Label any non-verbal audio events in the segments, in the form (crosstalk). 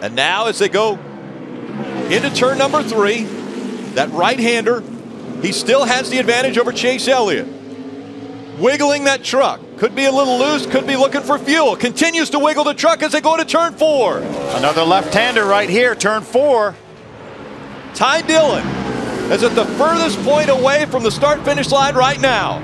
And now as they go into turn number three, that right-hander, he still has the advantage over Chase Elliott. Wiggling that truck. Could be a little loose, could be looking for fuel. Continues to wiggle the truck as they go to turn four. Another left-hander right here, turn four. Ty Dillon is at the furthest point away from the start-finish line right now.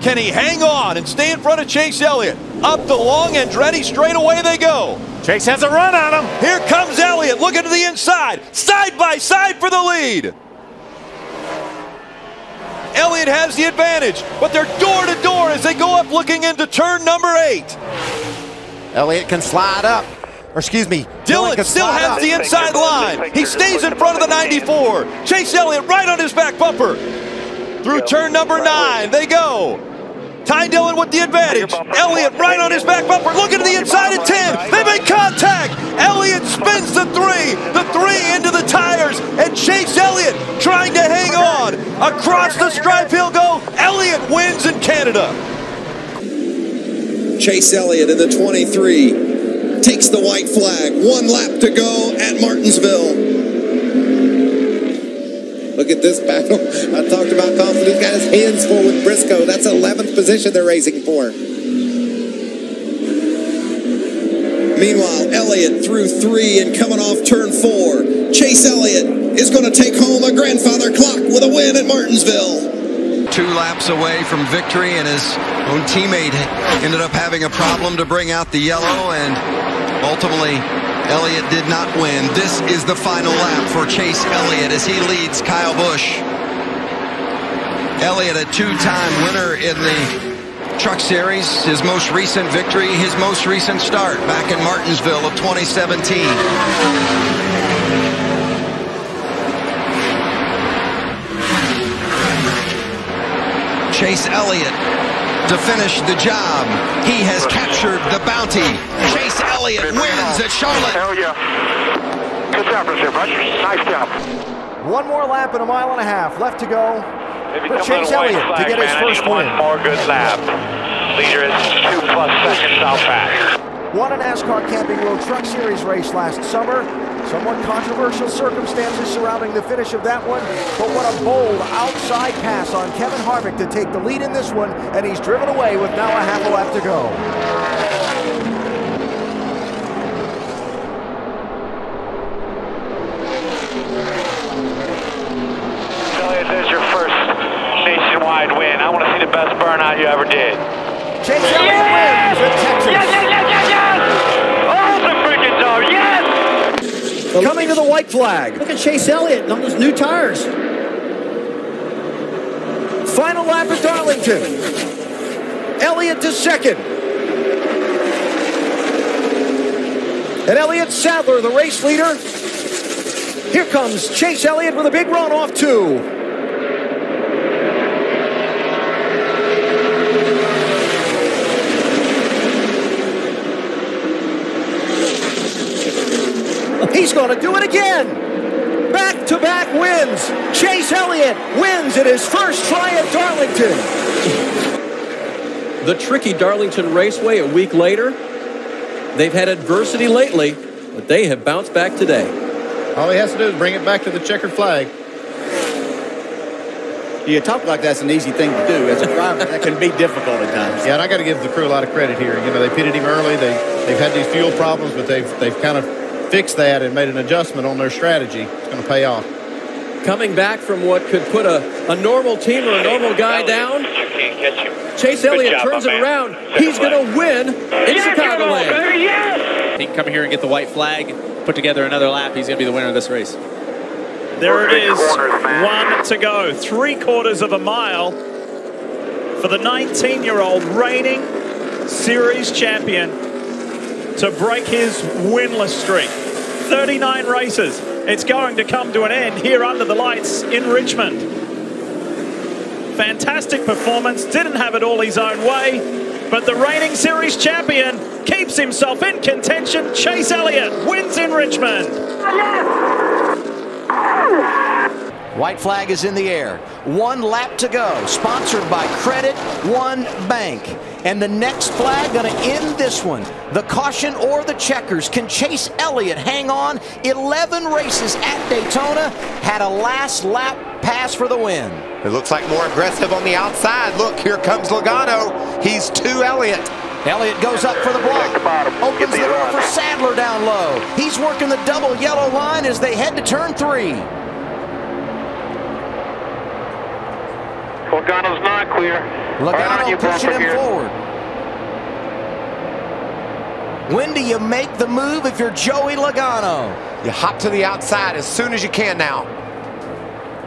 Can he hang on and stay in front of Chase Elliott? Up the long Andretti straight away they go. Chase has a run on him. Here comes Elliott looking to the inside. Side by side for the lead. Elliott has the advantage, but they're door to door as they go up looking into turn number eight. Elliott can slide up. Or excuse me, Dillon, Dillon still has up. the inside line. He stays in front of the 94. Chase Elliott right on his back bumper. Through turn number nine, they go. Ty Dillon with the advantage. Elliott right on his back bumper, looking to the inside of 10. They make contact. Elliott spins the three, the three into the tires, and Chase Elliott trying to hang on. Across the stripe he'll go. Elliott wins in Canada. Chase Elliott in the 23 takes the white flag. One lap to go at Martinsville. Look at this battle. I talked about Coughlin. He's got his hands full with Briscoe. That's 11th position they're racing for. Meanwhile, Elliott through three and coming off turn four. Chase Elliott is going to take home a grandfather clock with a win at Martinsville. Two laps away from victory, and his own teammate ended up having a problem to bring out the yellow, and ultimately Elliott did not win. This is the final lap for Chase Elliott as he leads Kyle Busch. Elliott, a two-time winner in the Truck Series, his most recent victory, his most recent start back in Martinsville of 2017. Chase Elliott to finish the job. He has captured the bounty. Chase Elliott wins at Charlotte. Hell yeah. Good job, Brazil, bud. Nice job. One more lap and a mile and a half left to go for Chase Elliott flag, to get man. his first one win. more good lap. Leader is two plus seconds out back. Won a NASCAR Camping World Truck Series race last summer. Somewhat controversial circumstances surrounding the finish of that one, but what a bold outside pass on Kevin Harvick to take the lead in this one, and he's driven away with now a half a lap to go. Elliott, there's your first nationwide win. I want to see the burnout you ever did. Chase Elliott Yes! wins at Texas. Yes, yes, yes, yes, yes! Oh, the freaking dog, yes! Coming to the white flag. Look at Chase Elliott on those new tires. Final lap at Darlington. Elliott to second. And Elliott Sadler, the race leader. Here comes Chase Elliott with a big run off two. He's going to do it again. Back to back wins. Chase Elliott wins in his first try at Darlington. The tricky Darlington Raceway a week later. They've had adversity lately, but they have bounced back today. All he has to do is bring it back to the checkered flag. You talk like that's an easy thing to do. As a driver, that can be difficult at times. Yeah, and I got to give the crew a lot of credit here. You know, they pitted him early. They they've had these fuel problems, but they've they've kind of fixed that and made an adjustment on their strategy. It's going to pay off. Coming back from what could put a, a normal team or a normal guy down, Chase Elliott job, turns it around. Second He's going to win in Yes, Chicagoland. baby, yes! He can come here and get the white flag, put together another lap. He's going to be the winner of this race. There it Three is. corners, man. One to go. Three quarters of a mile for the 19 year old reigning series champion to break his winless streak. 39 races. It's going to come to an end here under the lights in Richmond. Fantastic performance. Didn't have it all his own way, but the reigning series champion keeps himself in contention. Chase Elliott wins in Richmond. White flag is in the air. One lap to go. Sponsored by Credit One Bank. And the next flag going to end this one. The caution or the checkers. Can Chase Elliott hang on? 11 races at Daytona. Had a last lap pass for the win. It looks like more aggressive on the outside. Look, here comes Logano. He's to Elliott. Elliott goes up for the block. Opens the door for Sadler down low. He's working the double yellow line as they head to turn three. Logano's not clear. Logano right pushing him here. forward. When do you make the move if you're Joey Logano? You hop to the outside as soon as you can now.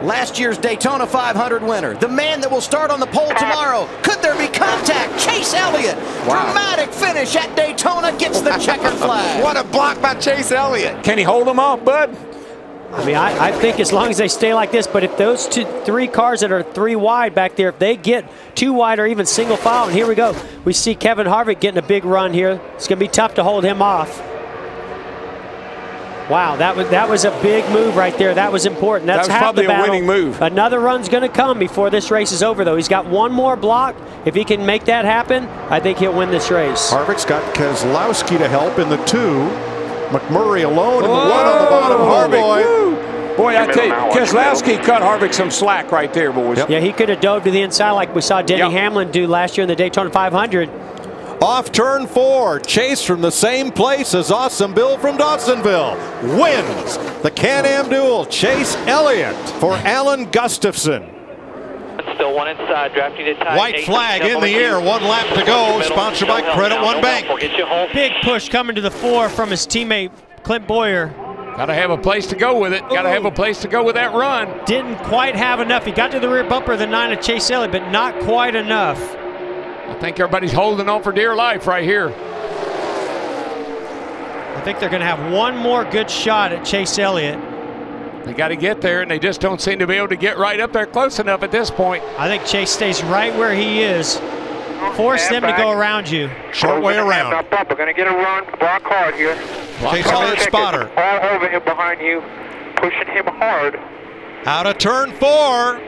Last year's Daytona 500 winner, the man that will start on the pole tomorrow. Could there be contact? Chase Elliott. Wow. Dramatic finish at Daytona gets the checkered (laughs) flag. What a block by Chase Elliott. Can he hold him off, bud? I mean, I, I, think as long as they stay like this, but if those two, three cars that are three wide back there, if they get two wide or even single file, and here we go, we see Kevin Harvick getting a big run here. It's going to be tough to hold him off. Wow, that was that was a big move right there. That was important. That's that was half probably the battle. a winning move. Another run's going to come before this race is over, though. He's got one more block. If he can make that happen, I think he'll win this race. Harvick's got Keselowski to help in the two. McMurray alone and the one on the bottom. Harvick. Boy, boy I tell you, Keselowski cut Harvick some slack right there, boys. Yep. Yeah, he could have dove to the inside like we saw Denny yep. Hamlin do last year in the Daytona 500. Off turn four, Chase from the same place as Awesome Bill from Dawsonville wins the Can-Am Duel. Chase Elliott for Alan Gustafson. Still one inside, drafting it tight. White flag in the air, one lap to go, sponsored by Credit One Bank. Big push coming to the fore from his teammate Clint Bowyer. Got to have a place to go with it. Got to have a place to go with that run. Didn't quite have enough. He got to the rear bumper of the nine of Chase Elliott, but not quite enough. I think everybody's holding on for dear life right here. I think they're going to have one more good shot at Chase Elliott. They got to get there, and they just don't seem to be able to get right up there close enough at this point. I think Chase stays right where he is. Force them back. to go around you. Short way around. Up, up. We're going to get a run. Block hard here. Chase Elliott spotter. All over him behind you. Pushing him hard. Out of turn four.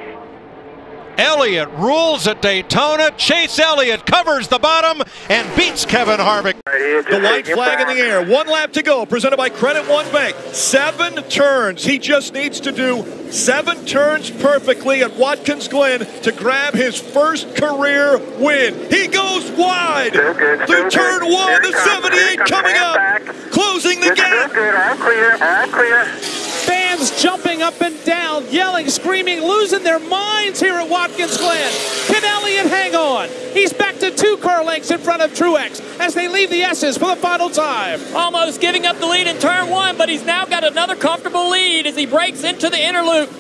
Elliott rules at Daytona. Chase Elliott covers the bottom and beats Kevin Harvick. The white flag in the air. One lap to go. Presented by Credit One Bank. Seven turns. He just needs to do seven turns perfectly at Watkins Glen to grab his first career win. He goes wide through turn one. The 78 coming up, closing the gap. Good. All clear. All clear. Fans jumping up and down, yelling, screaming, losing their minds here at Watkins Glen. Can Elliott hang on? He's back to two car lengths in front of Truex as they leave the S's for the final time. Almost giving up the lead in turn one, but he's now got another comfortable lead as he breaks into the inner loop.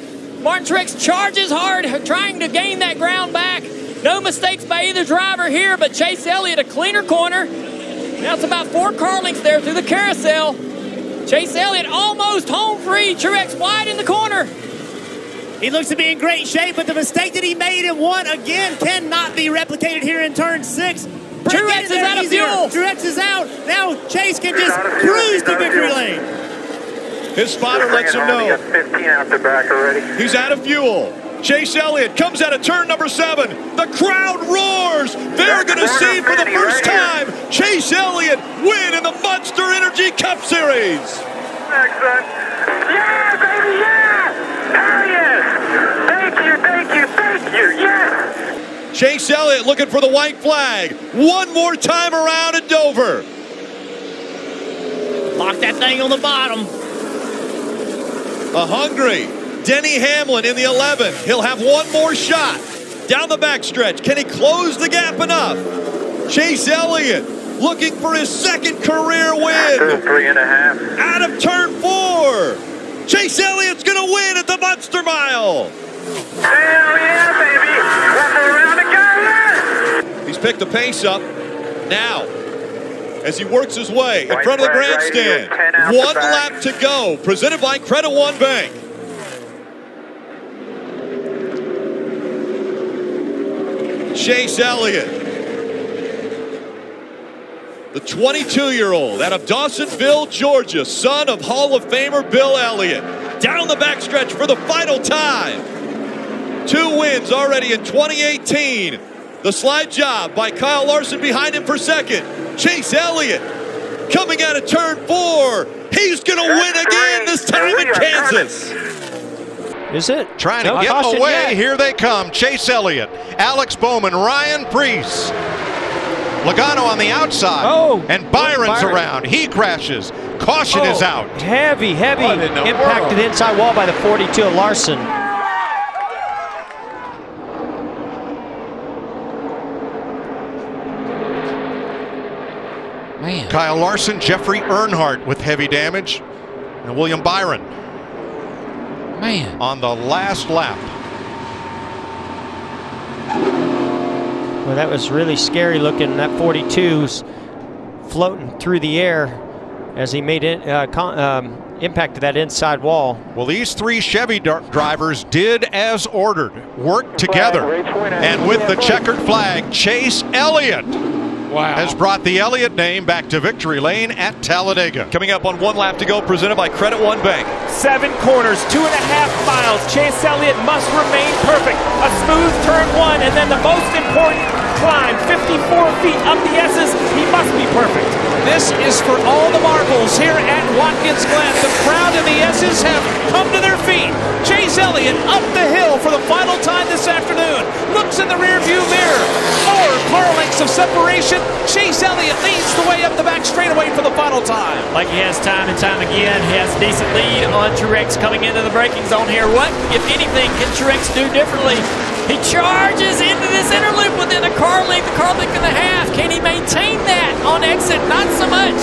Martin Truex charges hard, trying to gain that ground back. No mistakes by either driver here, but Chase Elliott a cleaner corner. Now it's about four car lengths there through the carousel. Chase Elliott almost home free. Truex wide in the corner. He looks to be in great shape, but the mistake that he made in one again cannot be replicated here in turn six. Truex is out of fuel. Truex is out. Now Chase can just cruise to victory lane. His spotter lets him know. 15 after back already. He's out of fuel. Chase Elliott comes out of turn number seven. The crowd roars. They're going to see for the first time Chase Elliott win in the Monster Energy Cup Series. Excellent. Yeah, baby, yeah. Hell yes. Thank you, thank you, thank you. Yes. Chase Elliott looking for the white flag. One more time around at Dover. Lock that thing on the bottom. A hungry Denny Hamlin in the 11. He'll have one more shot. Down the backstretch. Can he close the gap enough? Chase Elliott looking for his second career win. Three and a half. Out of turn four. Chase Elliott's going to win at the Monster Mile. Hell yeah, baby. One more round to go. He's picked the pace up. Now, as he works his way in front of the grandstand, 10 out the one lap to go. Presented by Credit One Bank. Chase Elliott. the 22-year-old out of Dawsonville, Georgia, son of Hall of Famer Bill Elliott, down the backstretch for the final time. Two wins already in 2018. The slide job by Kyle Larson behind him for second. Chase Elliott coming out of turn four. He's going to win again, this time in Kansas. Is it? Trying No to get away. yet. Here they come. Chase Elliott, Alex Bowman, Ryan Preece. Logano on the outside. Oh, and Byron's Byron. around. He crashes. Caution is Oh, out. Heavy, heavy What in the impact world? inside wall by the 42 of Larson. Man. Kyle Larson, Jeffrey Earnhardt with heavy damage, and William Byron. Man. On the last lap. Well, that was really scary looking. That 42's floating through the air as he made it, uh, con- um, impact to that inside wall. Well, these three Chevy dar- drivers did as ordered, worked together. And with the checkered flag, Chase Elliott has brought the Elliott name back to victory lane at Talladega. Coming up on one lap to go, presented by Credit One Bank. Seven corners, two and a half miles. Chase Elliott must remain perfect. A smooth turn one, and then the most important climb, 54 feet up the S's. He must be perfect. This is for all the marbles here at Watkins Glen. The crowd and the S's have come to their feet. Chase Elliott up the hill for the final time this afternoon. Looks in the rearview mirror. Four car lengths of separation. Chase Elliott leads the way up the back straightaway for the final time. Like he has time and time again. He has a decent lead on Truex coming into the braking zone here. What, if anything, can Truex do differently? He charges into this inner loop within a car length, a car length and a half. Can he maintain that on exit? Not so much.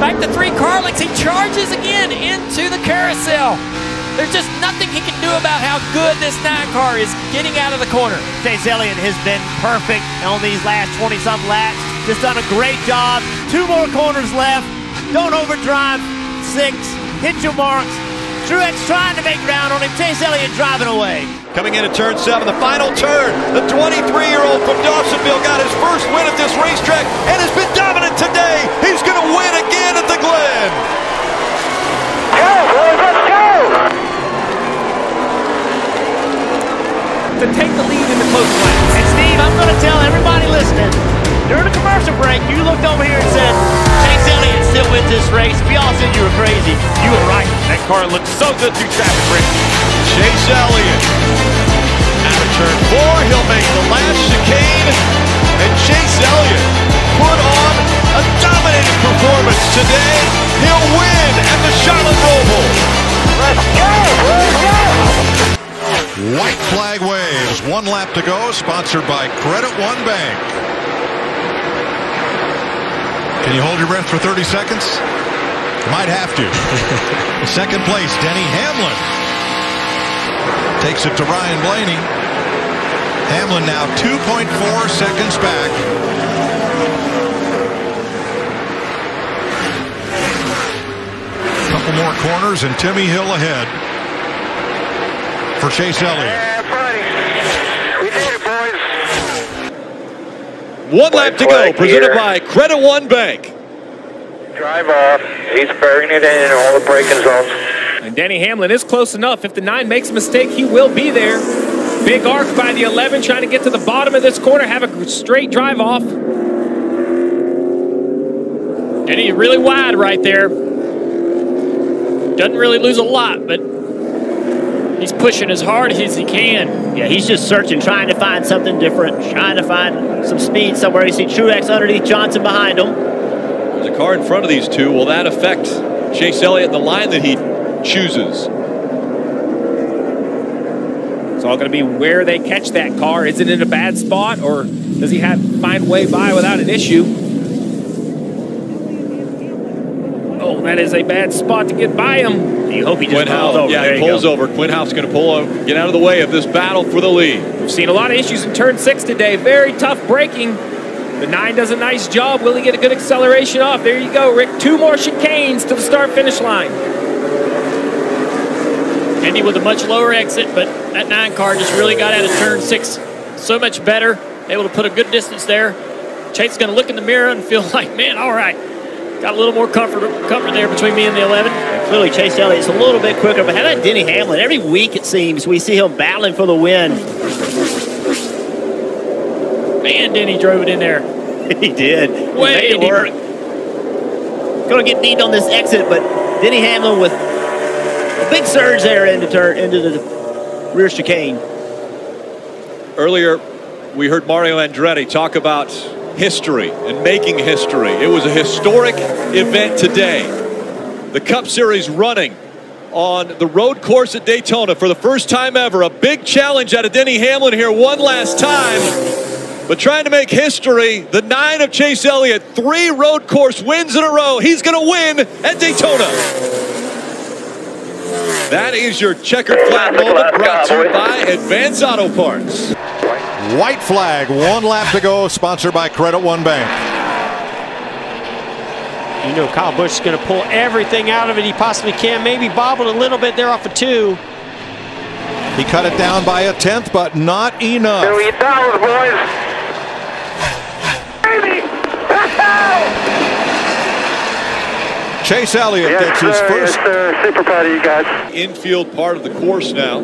Back to three car lengths. He charges again into the carousel. There's just nothing he can do about how good this nine car is getting out of the corner. Chase Elliott has been perfect on these last 20 some laps. Just done a great job. Two more corners left. Don't overdrive. Six. Hit your marks. Truex trying to make ground on him. Chase Elliott driving away. Coming into turn seven, the final turn. The 23-year-old from Dawsonville got his first win at this racetrack and has been dominant today. He's going to win again at the Glen. Go, boys, let's go! To take the lead in the close laps. And Steve, I'm going to tell everybody listening. During the commercial break, you looked over here and said, Chase Elliott still wins this race. We all said you were crazy. You were right. That car looked so good through traffic, Rick. Chase Elliott. Out of turn four, he'll make the last chicane. And Chase Elliott put on a dominating performance today. He'll win at the Charlotte Roval. Let's go! Let's go! White flag waves. One lap to go. Sponsored by Credit One Bank. Can you hold your breath for 30 seconds? You might have to. (laughs) Second place, Denny Hamlin. Takes it to Ryan Blaney. Hamlin now 2.4 seconds back. Couple more corners and Timmy Hill ahead for Chase Elliott. We did it, boys. One lap to go, presented here. by Credit One Bank. Drive off. He's burying it in all the braking zones. And Denny Hamlin is close enough. If the 9 makes a mistake, he will be there. Big arc by the 11, trying to get to the bottom of this corner, have a straight drive off. And he's really wide right there. Doesn't really lose a lot, but he's pushing as hard as he can. Yeah, he's just searching, trying to find something different, trying to find some speed somewhere. You see Truex underneath Johnson behind him. There's a car in front of these two. Will that affect Chase Elliott, the line that he chooses? It's all going to be where they catch that car. Is it in a bad spot, or does he have find way by without an issue? Oh, that is a bad spot to get by him. You hope he just Quin pulls over. yeah, There he pulls go. over. Quin Houff's going to pull over, get out of the way of this battle for the lead. We've seen a lot of issues in turn six today. Very tough braking. The nine does a nice job. Will he get a good acceleration off? There you go, Rick. Two more chicanes to the start finish line. Andy with a much lower exit, but that nine car just really got out of turn six so much better. Able to put a good distance there. Chase is going to look in the mirror and feel (laughs) like, man, all right, got a little more comfort, comfort there between me and the 11. Clearly, Chase Elliott's a little bit quicker, but how about Denny Hamlin? Every week, it seems, we see him battling for the win. Man, Denny drove it in there. (laughs) he did. Way he made it work. Going to get beat on this exit, but Denny Hamlin with a big surge there into, turn, into the rear chicane. Earlier, we heard Mario Andretti talk about history and making history. It was a historic event today. The Cup Series running on the road course at Daytona for the first time ever. A big challenge out of Denny Hamlin here one last time. But trying to make history, the nine of Chase Elliott, three road course wins in a row. He's going to win at Daytona. That is your checkered flag moment brought to you by Advance Auto Parts. White flag, one lap to go, sponsored by Credit One Bank. You know Kyle Busch is going to pull everything out of it he possibly can. Maybe bobbled a little bit there off of two. He cut it down by a tenth, but not enough. Here we go, boys. Baby! Chase Elliott yes, gets his sir, first. Yes, sir. Super proud of you guys. Infield part of the course now.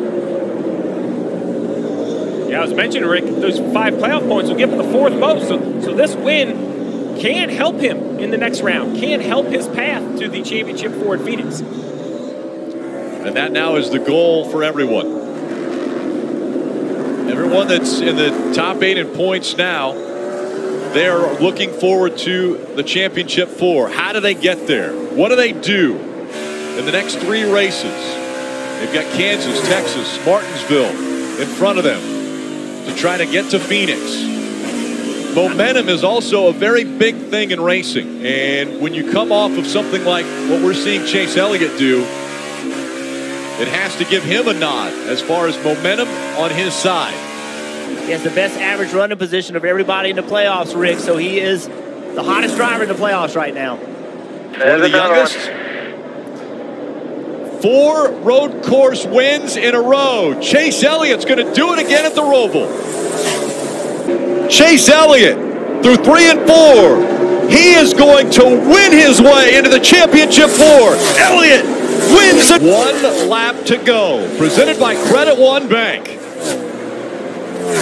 Yeah, I was mentioning, Rick, those five playoff points will give him the fourth most. So, so this win can help him in the next round, can help his path to the championship for Phoenix. And that now is the goal for everyone. Everyone that's in the top eight in points now, they're looking forward to the championship four. How do they get there? What do they do in the next three races? They've got Kansas, Texas, Martinsville in front of them to try to get to Phoenix. Momentum is also a very big thing in racing. And when you come off of something like what we're seeing Chase Elliott do, it has to give him a nod as far as momentum on his side. He has the best average running position of everybody in the playoffs, Rick, so he is the hottest driver in the playoffs right now. One of the youngest. Four road course wins in a row. Chase Elliott's going to do it again at the Roval. Chase Elliott through three and four. He is going to win his way into the championship four. Elliott wins it. One lap to go. Presented by Credit One Bank.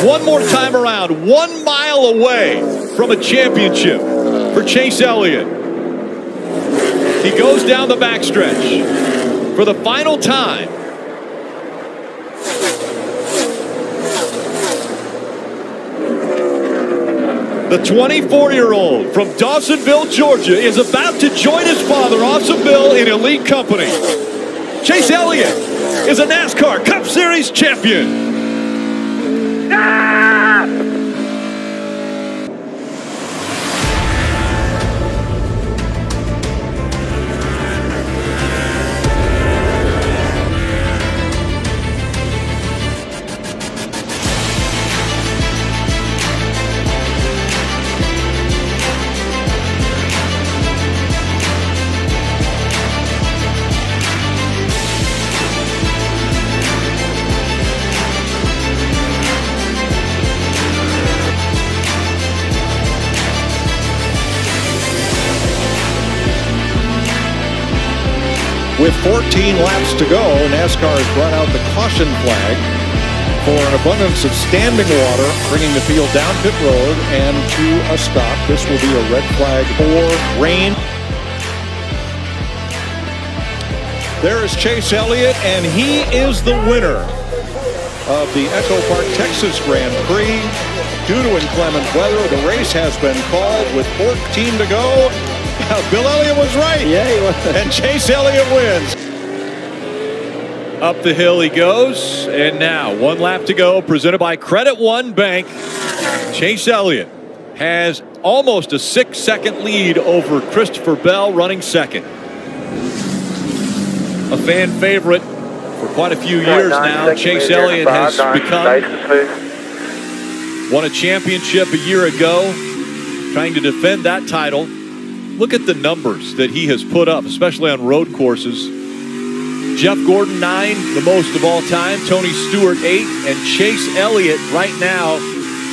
One more time around. One mile away from a championship for Chase Elliott. He goes down the backstretch for the final time. The 24-year-old from Dawsonville, Georgia is about to join his father, Awesome Bill, in elite company. Chase Elliott is a NASCAR Cup Series champion. With 14 laps to go, NASCAR has brought out the caution flag for an abundance of standing water, bringing the field down pit road and to a stop. This will be a red flag for rain. There is Chase Elliott, and he is the winner of the Echo Park, Texas Grand Prix. Due to inclement weather, the race has been called with 14 to go. (laughs) Bill Elliott was right. Yeah, he was. And Chase Elliott wins. Up the hill he goes. And now, one lap to go, presented by Credit One Bank. Chase Elliott has almost a six second lead over Christopher Bell, running second. A fan favorite for quite a few years now. Chase Elliott has become. Won a championship a year ago, trying to defend that title. Look at the numbers that he has put up, especially on road courses. Jeff Gordon, nine, the most of all time. Tony Stewart, eight. And Chase Elliott, right now,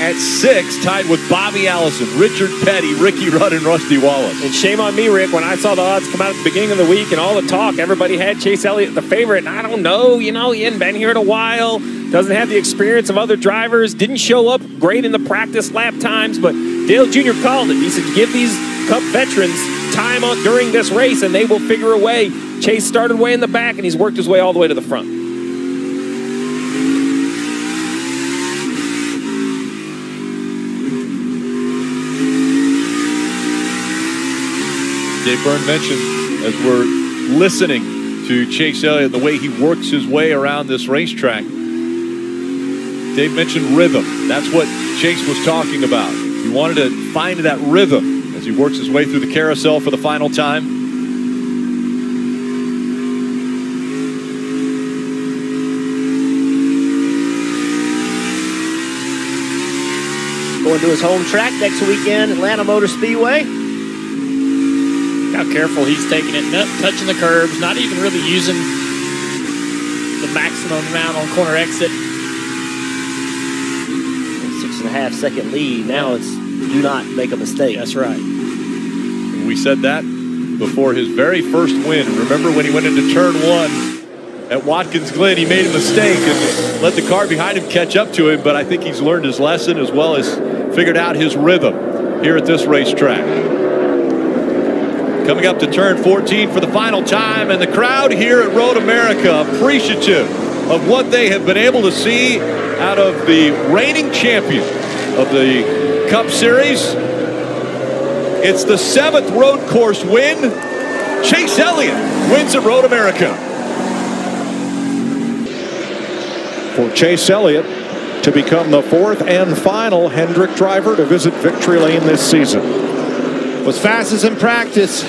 at six, tied with Bobby Allison, Richard Petty, Ricky Rudd, and Rusty Wallace. And shame on me, Rick, when I saw the odds come out at the beginning of the week and all the talk, everybody had Chase Elliott the favorite. And I don't know, you know, he hadn't been here in a while, doesn't have the experience of other drivers, didn't show up great in the practice lap times, but Dale Jr. called it. He said, give these Cup veterans time on, during this race and they will figure a way. Chase started way in the back and he's worked his way all the way to the front. Dave Byrne mentioned as we're listening to Chase Elliott, the way he works his way around this racetrack. Dave mentioned rhythm. That's what Chase was talking about. He wanted to find that rhythm as he works his way through the carousel for the final time. Going to his home track next weekend, Atlanta Motor Speedway. How careful he's taking it, not touching the curbs, not even really using the maximum amount on corner exit. Six and a half second lead. Now it's do not make a mistake. That's right. We said that before his very first win. Remember when he went into turn one at Watkins Glen, he made a mistake and let the car behind him catch up to him, but I think he's learned his lesson as well as figured out his rhythm here at this racetrack. Coming up to turn 14 for the final time, and the crowd here at Road America appreciative of what they have been able to see out of the reigning champion of the Cup Series. It's the seventh road course win. Chase Elliott wins at Road America. For Chase Elliott to become the fourth and final Hendrick driver to visit victory lane this season. Was fastest in practice.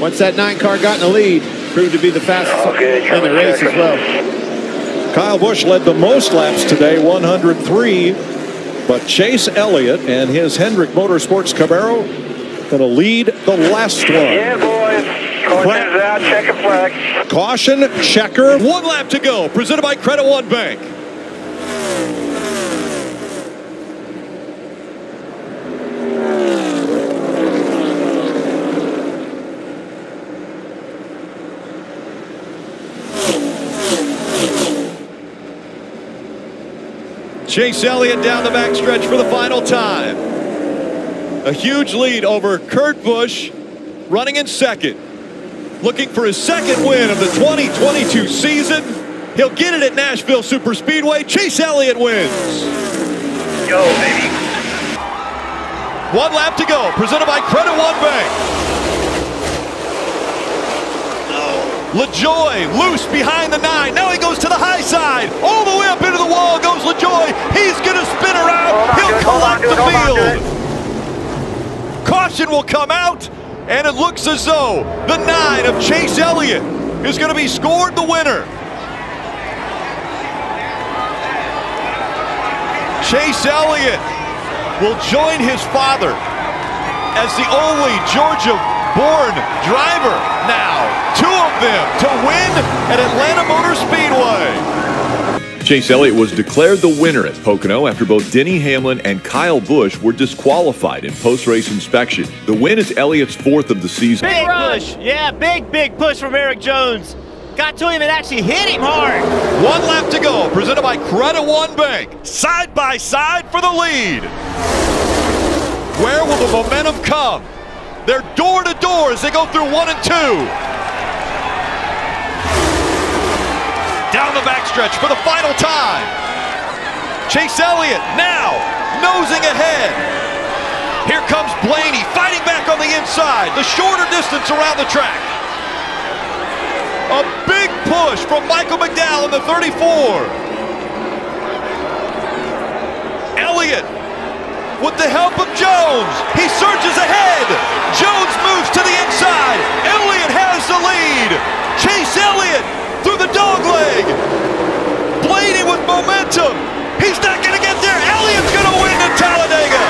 Once that nine car got in the lead, proved to be the fastest in the race as well. Kyle Busch led the most laps today, 103. But Chase Elliott and his Hendrick Motorsports Camaro going to lead the last one. Yeah, boys. Caution's out. Check a flag. Caution checker. One lap to go. Presented by Credit One Bank. Chase Elliott down the backstretch for the final time. A huge lead over Kurt Busch, running in second. Looking for his second win of the 2022 season. He'll get it at Nashville Super Speedway. Chase Elliott wins. Go, baby. One lap to go, presented by Credit One Bank. LaJoie loose behind the nine. Now he goes to the high side. All the way up into the wall goes LaJoie. He's going to spin around. He'll collect the field. Caution will come out, and it looks as though the nine of Chase Elliott is going to be scored the winner. Chase Elliott will join his father as the only Georgia-born driver now. Two of them to win at Atlanta Motor Speedway. Chase Elliott was declared the winner at Pocono after both Denny Hamlin and Kyle Busch were disqualified in post-race inspection. The win is Elliott's fourth of the season. Big push. Yeah, big, big push from Erik Jones. Got to him and actually hit him hard. One lap to go, presented by Credit One Bank. Side by side for the lead. Where will the momentum come? They're door to door as they go through one and two. Down the backstretch for the final time. Chase Elliott now nosing ahead. Here comes Blaney fighting back on the inside, the shorter distance around the track. A big push from Michael McDowell in the 34. Elliott with the help of Jones. He surges ahead. Jones moves to the inside. Elliott has the lead. Chase Elliott through the dog leg. Blaney with momentum. He's not going to get there. Elliott's going to win in Talladega.